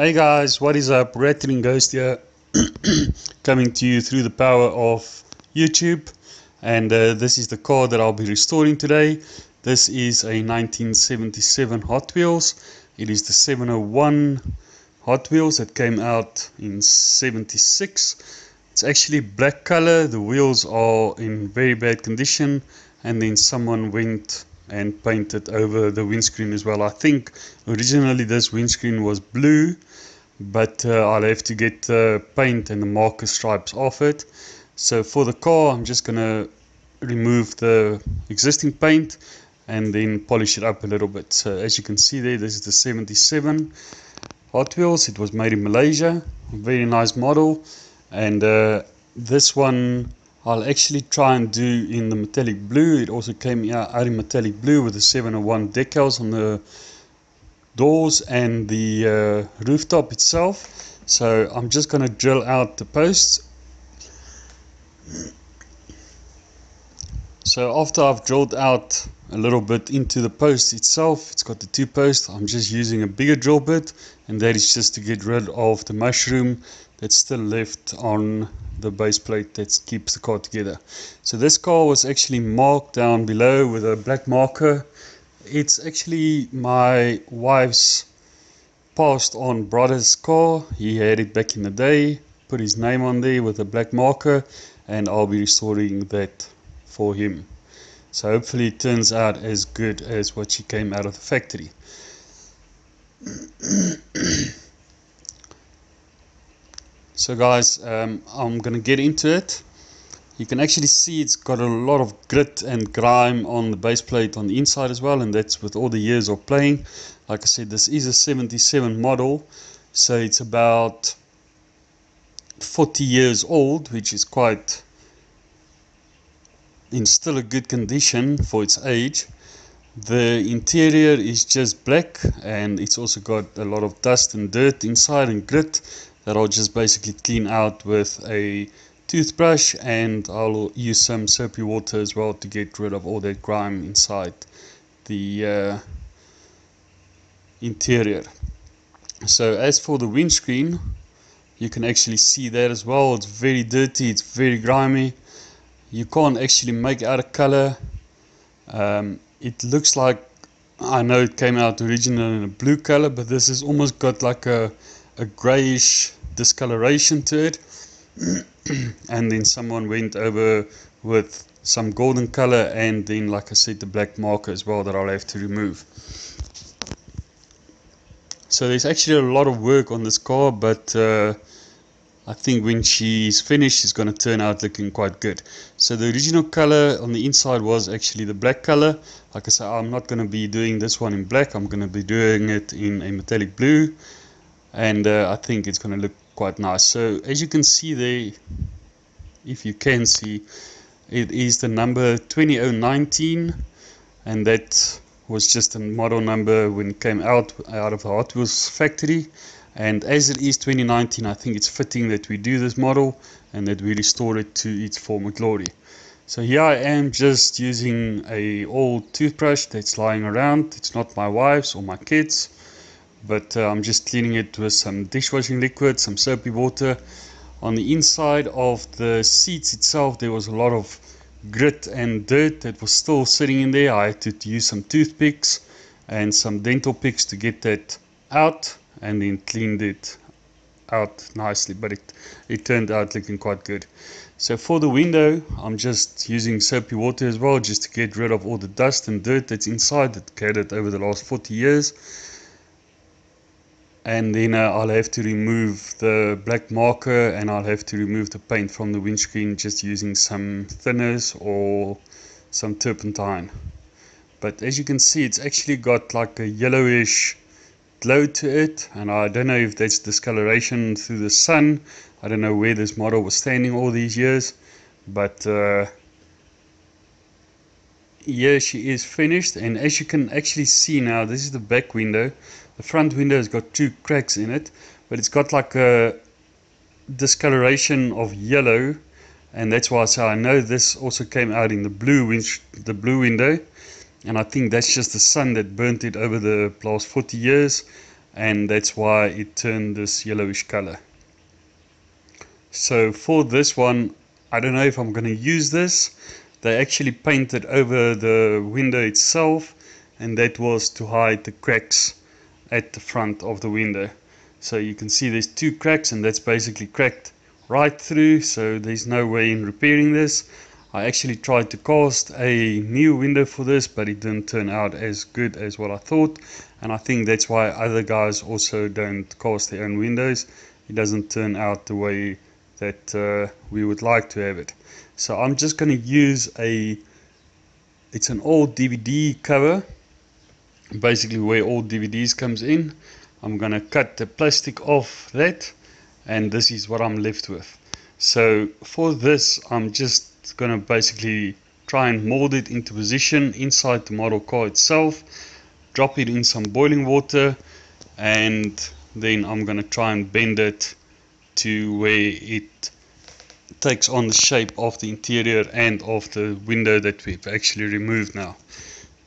Hey guys, what is up? Rattling Ghost here, coming to you through the power of YouTube. And uh, this is the car that I'll be restoring today. This is a 1977 Hot Wheels. It is the 701 Hot Wheels that came out in 76. It's actually black color. The wheels are in very bad condition, and then someone went and painted over the windscreen as well. I think originally this windscreen was blue, but uh, I'll have to get the paint and the marker stripes off it. So for the car, I'm just gonna remove the existing paint and then polish it up a little bit. So as you can see there, this is the 77 Hot Wheels. It was made in Malaysia. Very nice model. And uh, this one I'll actually try and do in the metallic blue. It also came out in metallic blue with the 701 decals on the doors and the uh, rooftop itself. So I'm just going to drill out the posts. So after I've drilled out a little bit into the post itself, it's got the two posts, I'm just using a bigger drill bit and that is just to get rid of the mushroom that's still left on the base plate that keeps the car together. So this car was actually marked down below with a black marker. It's actually my wife's passed on brother's car. He had it back in the day, put his name on there with a black marker and I'll be restoring that for him. So hopefully it turns out as good as what she came out of the factory. So guys, um, I'm going to get into it. You can actually see it's got a lot of grit and grime on the base plate on the inside as well and that's with all the years of playing. Like I said, this is a 77 model, so it's about 40 years old, which is quite in still a good condition for its age. The interior is just black and it's also got a lot of dust and dirt inside and grit that I'll just basically clean out with a toothbrush and I'll use some soapy water as well to get rid of all that grime inside the uh, interior. So as for the windscreen, you can actually see that as well. It's very dirty, it's very grimy. You can't actually make out a color. Um, it looks like, I know it came out originally in a blue color, but this has almost got like a a grayish discoloration to it. And then someone went over with some golden color and then like I said the black marker as well that I'll have to remove. So there's actually a lot of work on this car but uh, I think when she's finished it's going to turn out looking quite good. So the original color on the inside was actually the black color. Like I said I'm not going to be doing this one in black. I'm going to be doing it in a metallic blue. And uh, I think it's going to look quite nice. So as you can see there if you can see it is the number 20019 and that was just a model number when it came out out of the Hot Wheels factory. And as it is 2019 I think it's fitting that we do this model and that we restore it to its former glory. So here I am just using a old toothbrush that's lying around. It's not my wife's or my kids but uh, I'm just cleaning it with some dishwashing liquid, some soapy water. On the inside of the seats itself, there was a lot of grit and dirt that was still sitting in there. I had to use some toothpicks and some dental picks to get that out and then cleaned it out nicely, but it, it turned out looking quite good. So for the window, I'm just using soapy water as well, just to get rid of all the dust and dirt that's inside that gathered over the last 40 years and then uh, I'll have to remove the black marker and I'll have to remove the paint from the windscreen just using some thinners or some turpentine. But as you can see it's actually got like a yellowish glow to it and I don't know if that's discoloration through the sun. I don't know where this model was standing all these years but uh, here she is finished. And as you can actually see now this is the back window the front window has got two cracks in it, but it's got like a discoloration of yellow, and that's why I say I know this also came out in the blue the blue window, and I think that's just the sun that burnt it over the last 40 years. and that's why it turned this yellowish color so for this one I don't know if I'm going to use this they actually painted over the window itself and that was to hide the cracks at the front of the window. So you can see there's two cracks and that's basically cracked right through. So there's no way in repairing this. I actually tried to cast a new window for this but it didn't turn out as good as what I thought. And I think that's why other guys also don't cast their own windows. It doesn't turn out the way that uh, we would like to have it. So I'm just going to use a it's an old DVD cover basically where all DVDs comes in. I'm gonna cut the plastic off that and this is what I'm left with. So for this I'm just gonna basically try and mold it into position inside the model car itself drop it in some boiling water and then I'm gonna try and bend it to where it takes on the shape of the interior and of the window that we've actually removed now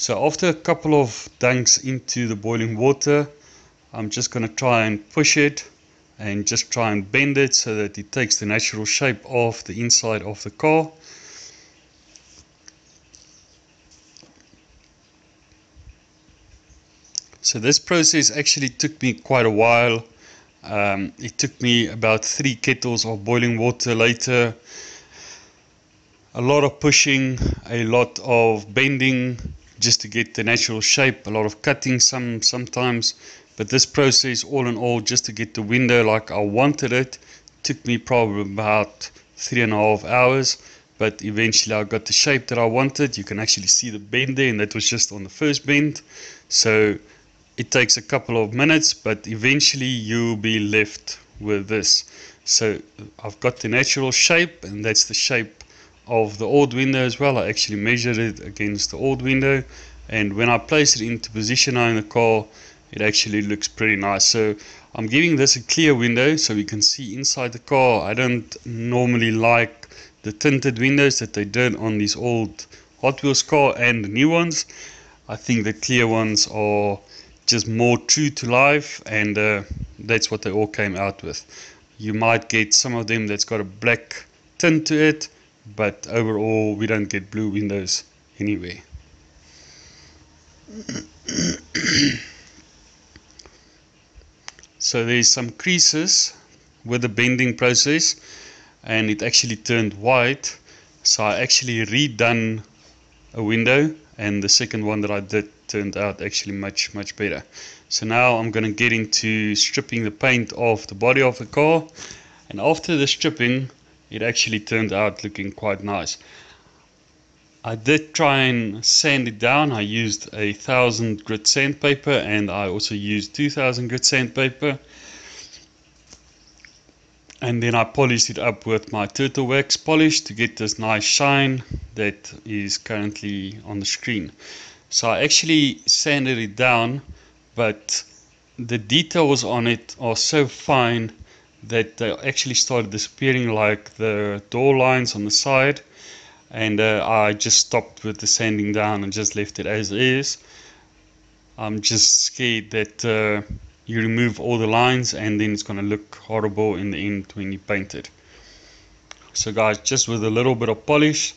so after a couple of dunks into the boiling water, I'm just going to try and push it and just try and bend it so that it takes the natural shape of the inside of the car. So this process actually took me quite a while. Um, it took me about three kettles of boiling water later. A lot of pushing, a lot of bending, just to get the natural shape a lot of cutting some sometimes but this process all in all just to get the window like I wanted it took me probably about three and a half hours but eventually I got the shape that I wanted. You can actually see the bend there and that was just on the first bend. So it takes a couple of minutes but eventually you'll be left with this. So I've got the natural shape and that's the shape of the old window as well. I actually measured it against the old window and when I place it into position in the car it actually looks pretty nice. So I'm giving this a clear window so we can see inside the car. I don't normally like the tinted windows that they did on these old Hot Wheels car and the new ones. I think the clear ones are just more true to life and uh, that's what they all came out with. You might get some of them that's got a black tint to it but overall we don't get blue windows anyway so there's some creases with the bending process and it actually turned white. So I actually redone a window and the second one that I did turned out actually much much better. So now I'm going to get into stripping the paint off the body of the car and after the stripping it actually turned out looking quite nice. I did try and sand it down. I used a thousand grit sandpaper and I also used 2000 grit sandpaper. And then I polished it up with my turtle wax polish to get this nice shine that is currently on the screen. So I actually sanded it down, but the details on it are so fine that they actually started disappearing like the door lines on the side and uh, I just stopped with the sanding down and just left it as is. I'm just scared that uh, you remove all the lines and then it's going to look horrible in the end when you paint it. So guys, just with a little bit of polish,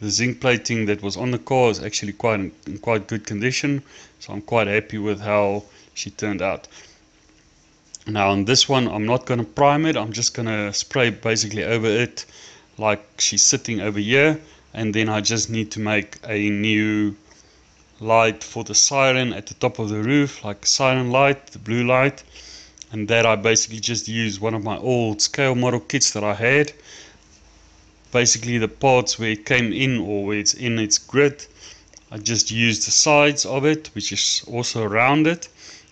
the zinc plating that was on the car is actually quite in, in quite good condition. So I'm quite happy with how she turned out. Now on this one, I'm not going to prime it. I'm just going to spray basically over it like she's sitting over here. And then I just need to make a new light for the siren at the top of the roof, like siren light, the blue light. And that I basically just used one of my old scale model kits that I had. Basically the parts where it came in or where it's in its grid. I just used the sides of it, which is also rounded.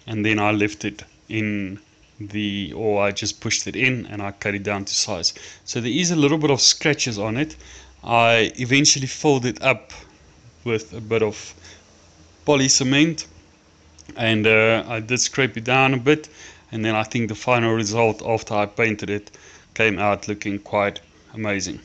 And then I left it in the or I just pushed it in and I cut it down to size. So there is a little bit of scratches on it. I eventually filled it up with a bit of poly cement and uh, I did scrape it down a bit. And then I think the final result after I painted it came out looking quite amazing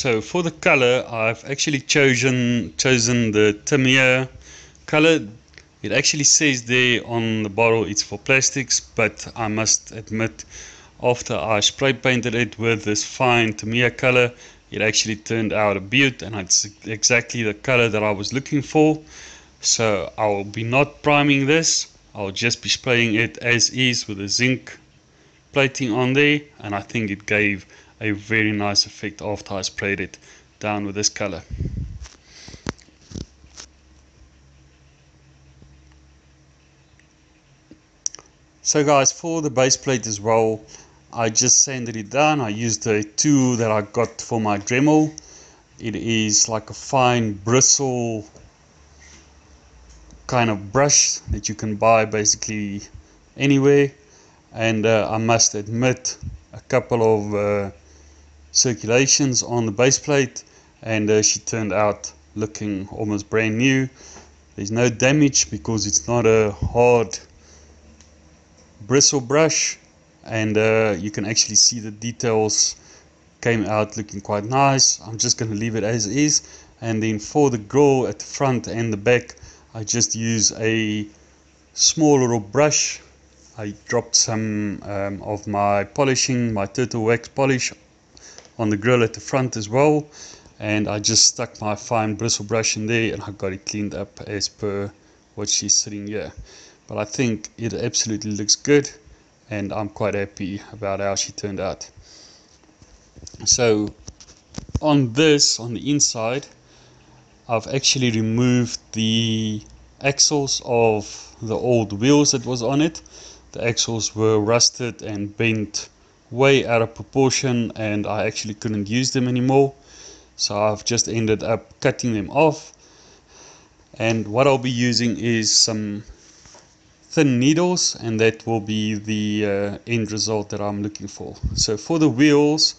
So for the color, I've actually chosen chosen the Tamiya color. It actually says there on the bottle it's for plastics, but I must admit, after I spray painted it with this fine Tamiya color, it actually turned out a beaut, and it's exactly the color that I was looking for. So I'll be not priming this. I'll just be spraying it as is with a zinc plating on there, and I think it gave a very nice effect after I sprayed it down with this color. So guys, for the base plate as well, I just sanded it down. I used a tool that I got for my Dremel. It is like a fine bristle kind of brush that you can buy basically anywhere. And uh, I must admit, a couple of uh, circulations on the base plate and uh, she turned out looking almost brand new. There's no damage because it's not a hard bristle brush and uh, you can actually see the details came out looking quite nice. I'm just going to leave it as is. And then for the grill at the front and the back I just use a small little brush. I dropped some um, of my polishing my turtle wax polish on the grill at the front as well. And I just stuck my fine bristle brush in there and I got it cleaned up as per what she's sitting here. But I think it absolutely looks good and I'm quite happy about how she turned out. So on this on the inside I've actually removed the axles of the old wheels that was on it. The axles were rusted and bent way out of proportion and I actually couldn't use them anymore. So I've just ended up cutting them off. And what I'll be using is some thin needles and that will be the uh, end result that I'm looking for. So for the wheels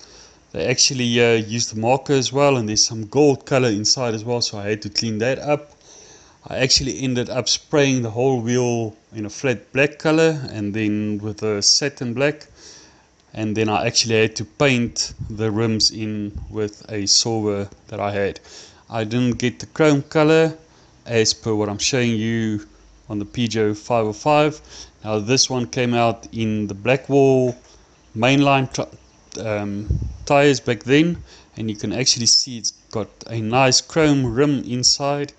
they actually uh, the marker as well and there's some gold color inside as well so I had to clean that up. I actually ended up spraying the whole wheel in a flat black color and then with a satin black and then I actually had to paint the rims in with a silver that I had. I didn't get the chrome color as per what I'm showing you on the Peugeot 505. Now this one came out in the Blackwall mainline um, tires back then and you can actually see it's got a nice chrome rim inside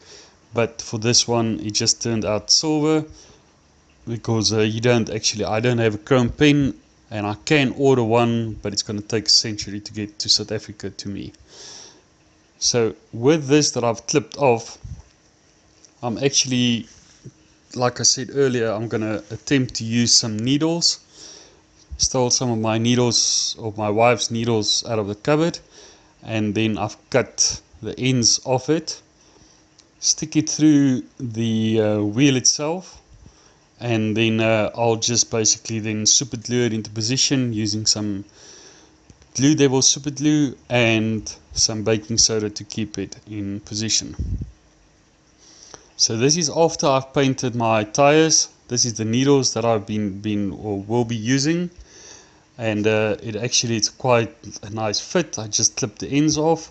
but for this one it just turned out silver because uh, you don't actually I don't have a chrome pen and I can order one but it's going to take a century to get to South Africa to me. So with this that I've clipped off I'm actually like I said earlier I'm going to attempt to use some needles. Stole some of my needles or my wife's needles out of the cupboard. And then I've cut the ends off it. Stick it through the uh, wheel itself and then uh, I'll just basically then super glue it into position using some glue devil super glue and some baking soda to keep it in position. So this is after I've painted my tires. This is the needles that I've been been or will be using. And uh, it actually it's quite a nice fit. I just clipped the ends off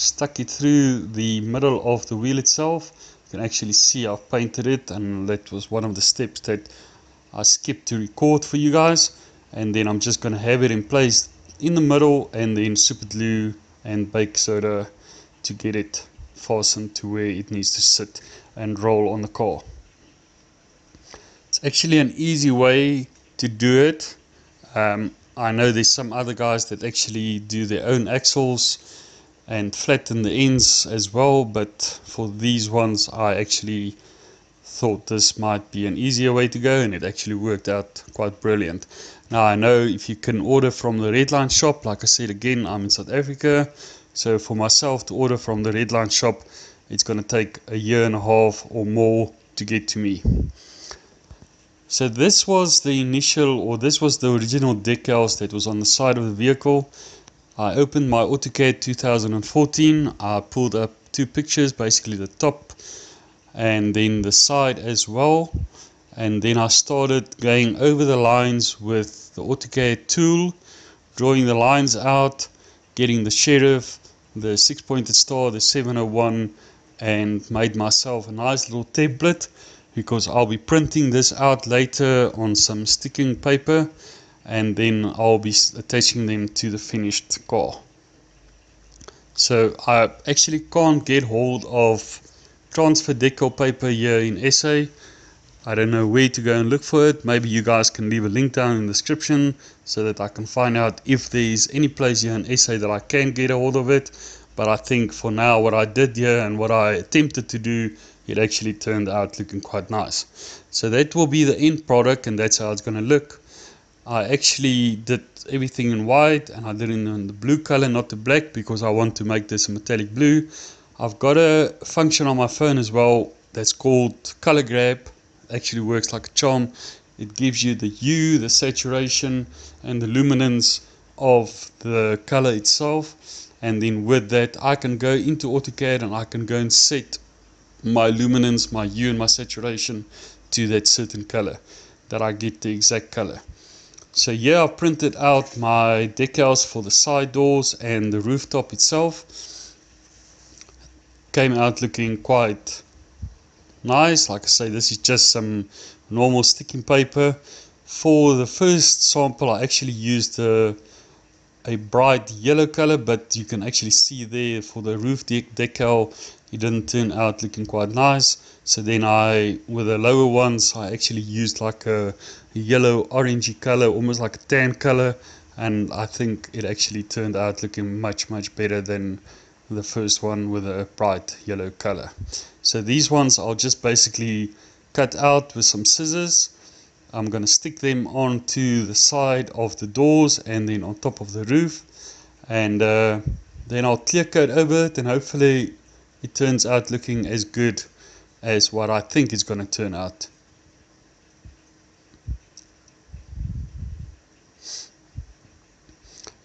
stuck it through the middle of the wheel itself you can actually see I've painted it and that was one of the steps that I skipped to record for you guys. And then I'm just going to have it in place in the middle and then super glue and bake soda to get it fastened to where it needs to sit and roll on the car. It's actually an easy way to do it. Um, I know there's some other guys that actually do their own axles and flatten the ends as well but for these ones I actually thought this might be an easier way to go and it actually worked out quite brilliant. Now I know if you can order from the Redline shop like I said again I'm in South Africa so for myself to order from the Redline shop it's going to take a year and a half or more to get to me. So this was the initial or this was the original decals that was on the side of the vehicle I opened my AutoCAD 2014 I pulled up two pictures basically the top and then the side as well. And then I started going over the lines with the AutoCAD tool drawing the lines out getting the sheriff the six pointed star the 701 and made myself a nice little template because I'll be printing this out later on some sticking paper and then I'll be attaching them to the finished car. So I actually can't get hold of transfer decal paper here in SA. I don't know where to go and look for it. Maybe you guys can leave a link down in the description so that I can find out if there is any place here in SA that I can get a hold of it. But I think for now, what I did here and what I attempted to do, it actually turned out looking quite nice. So that will be the end product and that's how it's going to look. I actually did everything in white and I did it in the blue color, not the black, because I want to make this a metallic blue. I've got a function on my phone as well that's called color grab actually works like a charm. It gives you the hue, the saturation, and the luminance of the color itself. And then with that, I can go into AutoCAD and I can go and set my luminance, my hue, and my saturation to that certain color that I get the exact color. So here I've printed out my decals for the side doors and the rooftop itself. Came out looking quite nice. Like I say, this is just some normal sticking paper. For the first sample, I actually used a, a bright yellow color, but you can actually see there for the roof de decal, it didn't turn out looking quite nice. So then I, with the lower ones, I actually used like a, yellow orangey color, almost like a tan color. And I think it actually turned out looking much, much better than the first one with a bright yellow color. So these ones I'll just basically cut out with some scissors. I'm going to stick them onto the side of the doors and then on top of the roof. And uh, then I'll clear coat over it and hopefully it turns out looking as good as what I think it's going to turn out.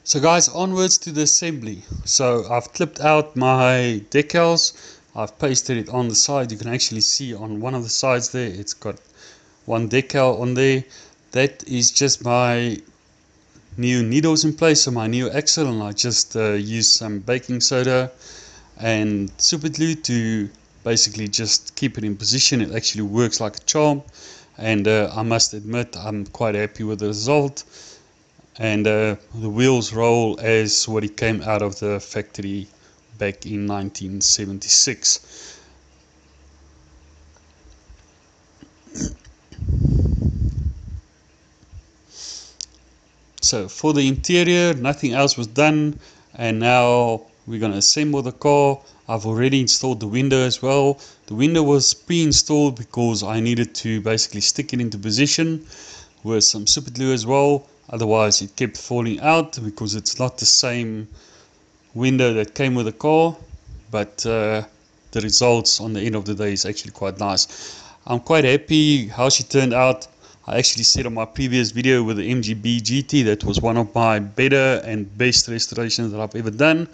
So guys, onwards to the assembly. So I've clipped out my decals. I've pasted it on the side. You can actually see on one of the sides there, it's got one decal on there. That is just my new needles in place, so my new axle, and I just uh, used some baking soda and super glue to basically just keep it in position. It actually works like a charm, and uh, I must admit I'm quite happy with the result. And uh, the wheels roll as what it came out of the factory back in 1976 so for the interior nothing else was done. And now we're going to assemble the car. I've already installed the window as well. The window was pre-installed because I needed to basically stick it into position with some super glue as well. Otherwise it kept falling out because it's not the same window that came with the car but uh, the results on the end of the day is actually quite nice. I'm quite happy how she turned out I actually said on my previous video with the MGB GT that was one of my better and best restorations that I've ever done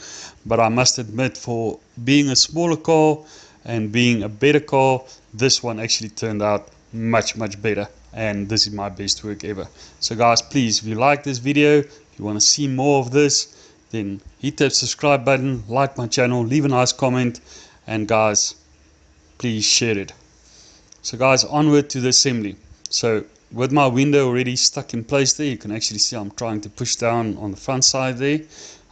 but I must admit for being a smaller car and being a better car this one actually turned out much much better and this is my best work ever. So guys please if you like this video if you want to see more of this then hit that subscribe button like my channel leave a nice comment and guys please share it. So guys onward to the assembly. So with my window already stuck in place there you can actually see I'm trying to push down on the front side there.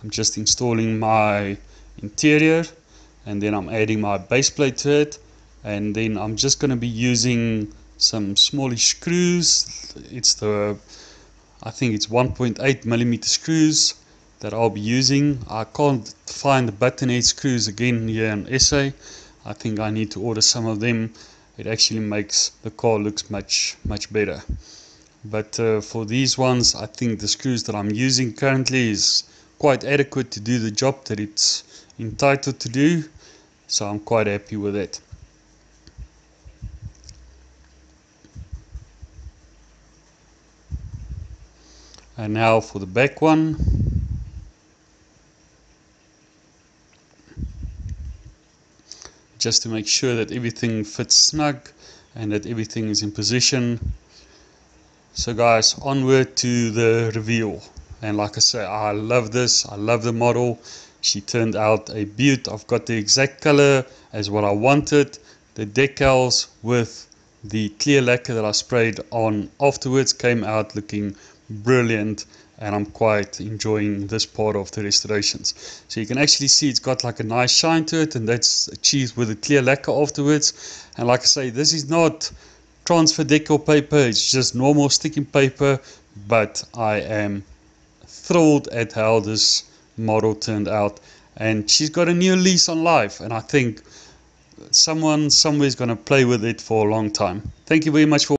I'm just installing my interior and then I'm adding my base plate to it and then I'm just going to be using some smallish screws. It's the I think it's 1.8 millimeter screws that I'll be using. I can't find the button head screws again here in SA I think I need to order some of them it actually makes the car looks much much better. But uh, for these ones I think the screws that I'm using currently is quite adequate to do the job that it's entitled to do. So I'm quite happy with it and now for the back one just to make sure that everything fits snug and that everything is in position. So guys onward to the reveal. And like I say I love this. I love the model. She turned out a beaut. I've got the exact color as what I wanted. The decals with the clear lacquer that I sprayed on afterwards came out looking brilliant and I'm quite enjoying this part of the restorations. So you can actually see it's got like a nice shine to it and that's achieved with a clear lacquer afterwards. And like I say, this is not transfer decal paper, it's just normal sticking paper, but I am thrilled at how this model turned out. And she's got a new lease on life and I think someone somewhere is going to play with it for a long time. Thank you very much for